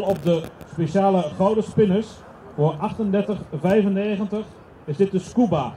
Op de speciale gouden spinners voor 38,95 is dit de Scuba.